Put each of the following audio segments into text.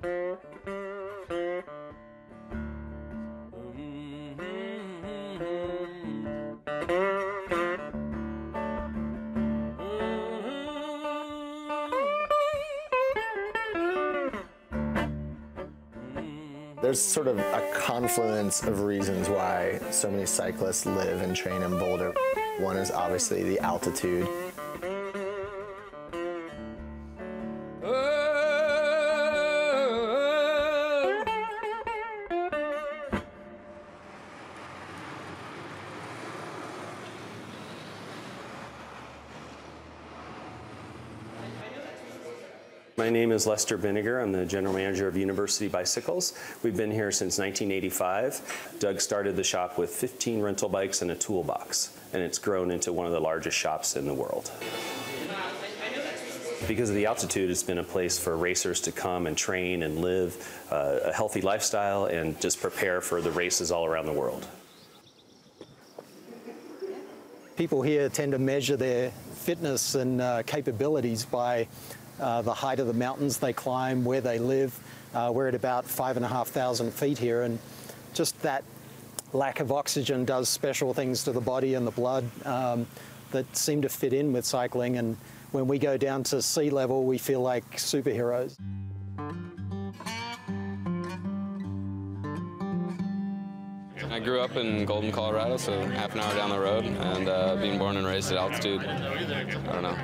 There's sort of a confluence of reasons why so many cyclists live and train in Boulder. One is obviously the altitude. My name is Lester Vinegar. I'm the general manager of University Bicycles. We've been here since 1985. Doug started the shop with 15 rental bikes and a toolbox, and it's grown into one of the largest shops in the world. Because of the altitude, it's been a place for racers to come and train and live uh, a healthy lifestyle and just prepare for the races all around the world. People here tend to measure their fitness and uh, capabilities by uh, the height of the mountains they climb, where they live. Uh, we're at about five and a half thousand feet here, and just that lack of oxygen does special things to the body and the blood um, that seem to fit in with cycling. And when we go down to sea level, we feel like superheroes. I grew up in Golden, Colorado, so half an hour down the road, and uh, being born and raised at altitude, I don't know.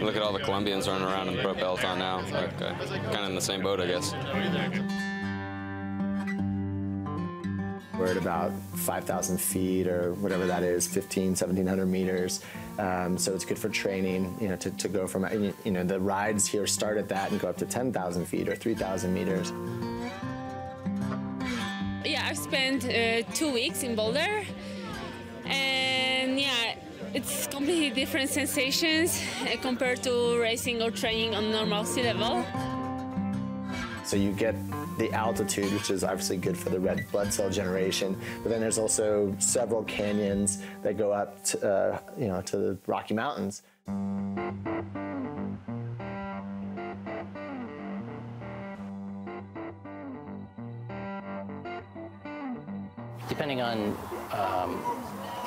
Look at all the Colombians running around in pro peloton now, like, uh, kind of in the same boat, I guess. We're at about 5,000 feet or whatever that is, 15, 1,700 meters. Um, so it's good for training, you know, to, to go from, you know, the rides here start at that and go up to 10,000 feet or 3,000 meters. Spent uh, two weeks in Boulder, and yeah, it's completely different sensations uh, compared to racing or training on normal sea level. So you get the altitude, which is obviously good for the red blood cell generation, but then there's also several canyons that go up, to, uh, you know, to the Rocky Mountains. Depending on um,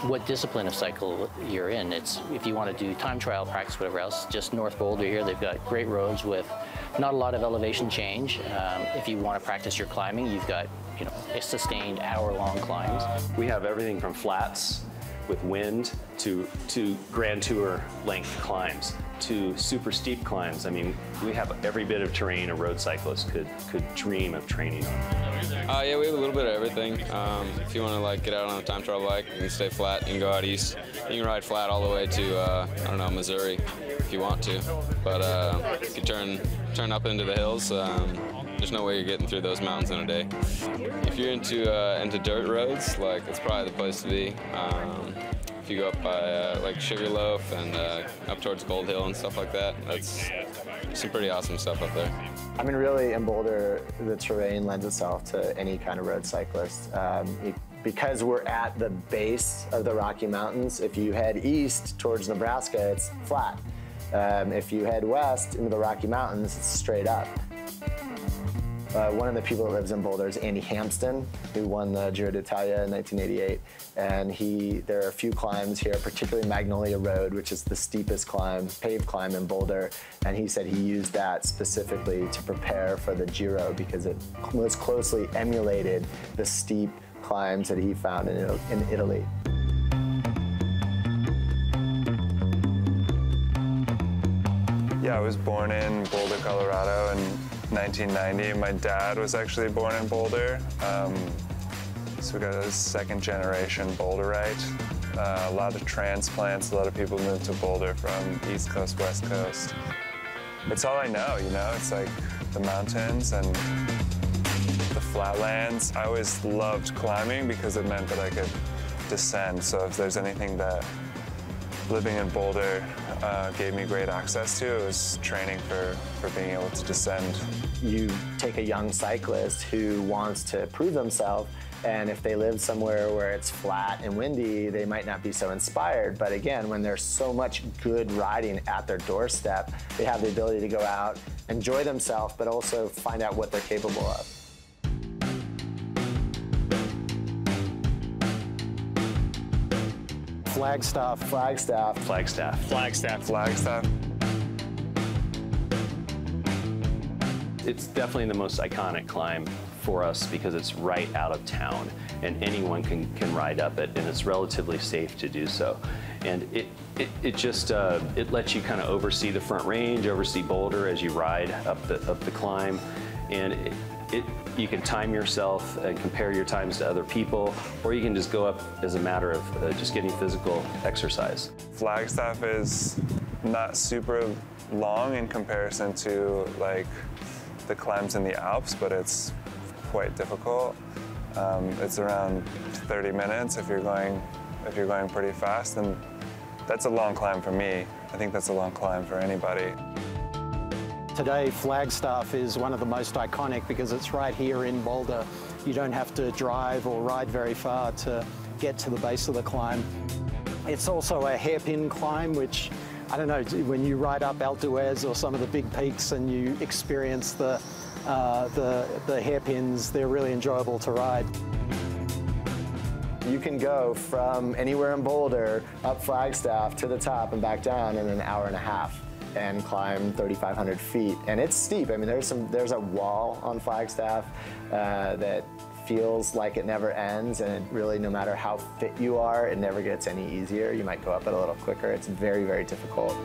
what discipline of cycle you're in, it's if you want to do time trial practice, whatever else, just North Boulder here, they've got great roads with not a lot of elevation change. Um, if you want to practice your climbing, you've got you know sustained hour-long climbs. We have everything from flats with wind to, to Grand Tour length climbs to super steep climbs. I mean, we have every bit of terrain a road cyclist could, could dream of training on. Uh, yeah, we have a little bit of everything. Um, if you want to like get out on a time trial bike, you can stay flat. and go out east. You can ride flat all the way to uh, I don't know Missouri if you want to. But uh, you turn turn up into the hills, um, there's no way you're getting through those mountains in a day. If you're into uh, into dirt roads, like it's probably the place to be. Um, you go up by uh, like Sugarloaf and uh, up towards Gold Hill and stuff like that, that's some pretty awesome stuff up there. I mean, really, in Boulder, the terrain lends itself to any kind of road cyclist. Um, it, because we're at the base of the Rocky Mountains, if you head east towards Nebraska, it's flat. Um, if you head west into the Rocky Mountains, it's straight up. Uh, one of the people that lives in Boulder is Andy Hampsten, who won the Giro d'Italia in 1988. And he, there are a few climbs here, particularly Magnolia Road, which is the steepest climb, paved climb in Boulder. And he said he used that specifically to prepare for the Giro because it most closely emulated the steep climbs that he found in, in Italy. Yeah, I was born in Boulder, Colorado in 1990. My dad was actually born in Boulder. Um, so we got a second generation Boulderite. Uh, a lot of transplants, a lot of people moved to Boulder from East Coast, West Coast. It's all I know, you know? It's like the mountains and the flatlands. I always loved climbing because it meant that I could descend. So if there's anything that living in Boulder uh, gave me great access to. It was training for, for being able to descend. You take a young cyclist who wants to prove themselves And if they live somewhere where it's flat and windy, they might not be so inspired. But again, when there's so much good riding at their doorstep, they have the ability to go out, enjoy themselves, but also find out what they're capable of. Flagstaff. Flagstaff. Flagstaff. Flagstaff. Flagstaff. It's definitely the most iconic climb for us because it's right out of town and anyone can, can ride up it and it's relatively safe to do so. And it, it, it just, uh, it lets you kind of oversee the front range, oversee Boulder as you ride up the, up the climb. And it, it, you can time yourself and compare your times to other people, or you can just go up as a matter of uh, just getting physical exercise. Flagstaff is not super long in comparison to like the climbs in the Alps, but it's quite difficult. Um, it's around 30 minutes if you're going if you're going pretty fast, and that's a long climb for me. I think that's a long climb for anybody. Today, Flagstaff is one of the most iconic because it's right here in Boulder. You don't have to drive or ride very far to get to the base of the climb. It's also a hairpin climb, which I don't know, when you ride up Alpe d'Huez or some of the big peaks and you experience the, uh, the, the hairpins, they're really enjoyable to ride. You can go from anywhere in Boulder up Flagstaff to the top and back down in an hour and a half and climb 3,500 feet. And it's steep. I mean, there's some there's a wall on Flagstaff uh, that feels like it never ends, and really, no matter how fit you are, it never gets any easier. You might go up it a little quicker. It's very, very difficult.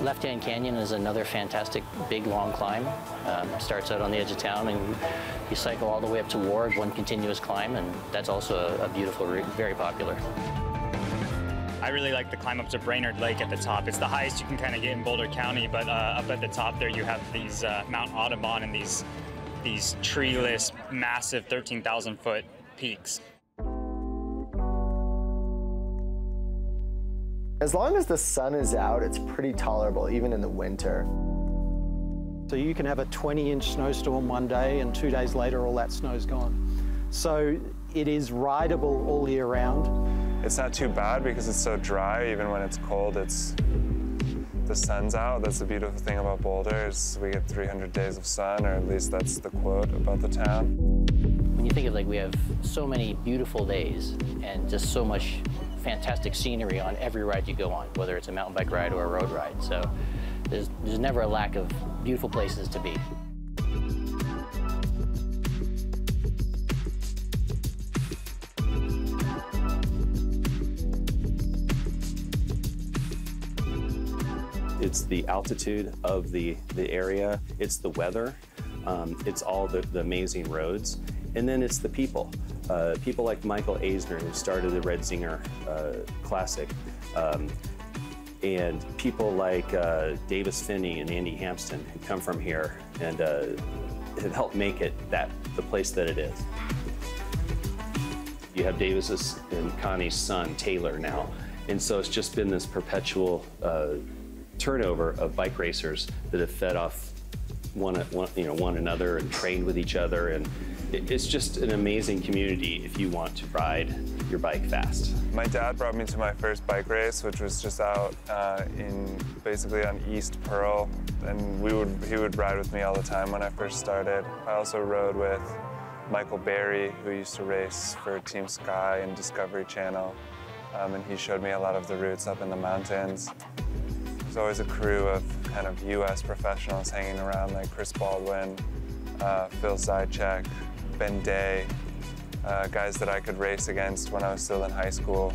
Left Hand Canyon is another fantastic big long climb. Um, starts out on the edge of town and you cycle all the way up to Ward, one continuous climb, and that's also a, a beautiful route, very popular. I really like the climb up to Brainard Lake at the top. It's the highest you can kind of get in Boulder County, but uh, up at the top there you have these uh, Mount Audubon and these these treeless, massive 13,000 foot peaks. As long as the sun is out, it's pretty tolerable, even in the winter. So you can have a 20 inch snowstorm one day and two days later all that snow's gone. So it is rideable all year round. It's not too bad because it's so dry, even when it's cold, it's the sun's out. That's the beautiful thing about Boulder is we get 300 days of sun, or at least that's the quote about the town. When you think of like we have so many beautiful days and just so much fantastic scenery on every ride you go on, whether it's a mountain bike ride or a road ride. So there's, there's never a lack of beautiful places to be. It's the altitude of the, the area, it's the weather, um, it's all the, the amazing roads, and then it's the people. Uh, people like Michael Aisner, who started the Red Zinger uh, Classic, um, and people like uh, Davis Phinney and Andy Hampsten, who come from here and uh, have helped make it that the place that it is. You have Davis's and Connie's son, Taylor, now. And so it's just been this perpetual uh, turnover of bike racers that have fed off one, one, you know, one another and trained with each other. And it, it's just an amazing community if you want to ride your bike fast. My dad brought me to my first bike race, which was just out uh, in basically on East Pearl, and we would he would ride with me all the time when I first started. I also rode with Michael Barry, who used to race for Team Sky and Discovery Channel, um, and he showed me a lot of the routes up in the mountains. There's always a crew of kind of U.S. professionals hanging around, like Chris Baldwin, uh, Phil Zajac, Ben Day, uh, guys that I could race against when I was still in high school.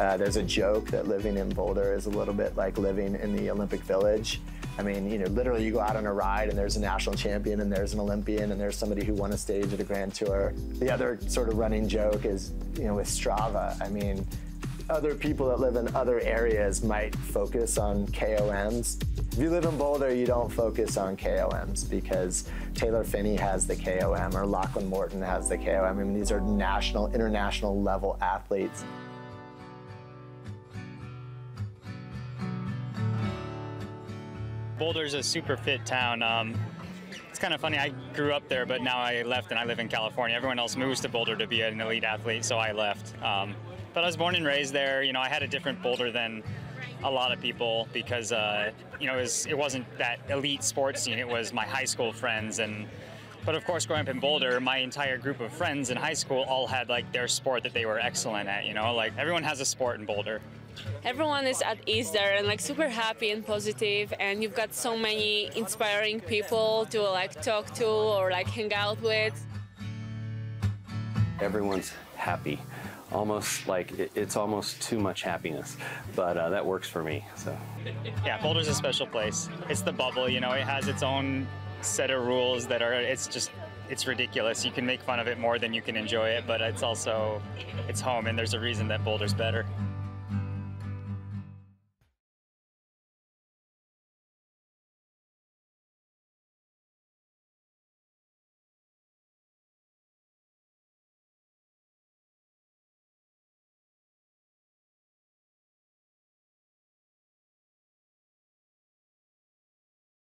Uh, there's a joke that living in Boulder is a little bit like living in the Olympic Village. I mean, you know, literally you go out on a ride and there's a national champion and there's an Olympian and there's somebody who won a stage at a Grand Tour. The other sort of running joke is, you know, with Strava. I mean, other people that live in other areas might focus on KOMs. If you live in Boulder, you don't focus on KOMs because Taylor Phinney has the KOM or Lachlan Morton has the KOM. I mean, these are national, international level athletes. Boulder's a super fit town. Um, it's kind of funny. I grew up there, but now I left and I live in California. Everyone else moves to Boulder to be an elite athlete, so I left. Um, but I was born and raised there. You know, I had a different Boulder than a lot of people because uh, you know it, was, it wasn't that elite sports scene. It was my high school friends and. But of course, growing up in Boulder, my entire group of friends in high school all had like their sport that they were excellent at. You know, like everyone has a sport in Boulder. Everyone is at ease there and like super happy and positive, and you've got so many inspiring people to like talk to or like hang out with. Everyone's happy almost like it, it's almost too much happiness, but uh, that works for me. So. Yeah, Boulder's a special place. It's the bubble, you know. It has its own set of rules that are. It's just. It's ridiculous. You can make fun of it more than you can enjoy it, but it's also, it's home, and there's a reason that Boulder's better.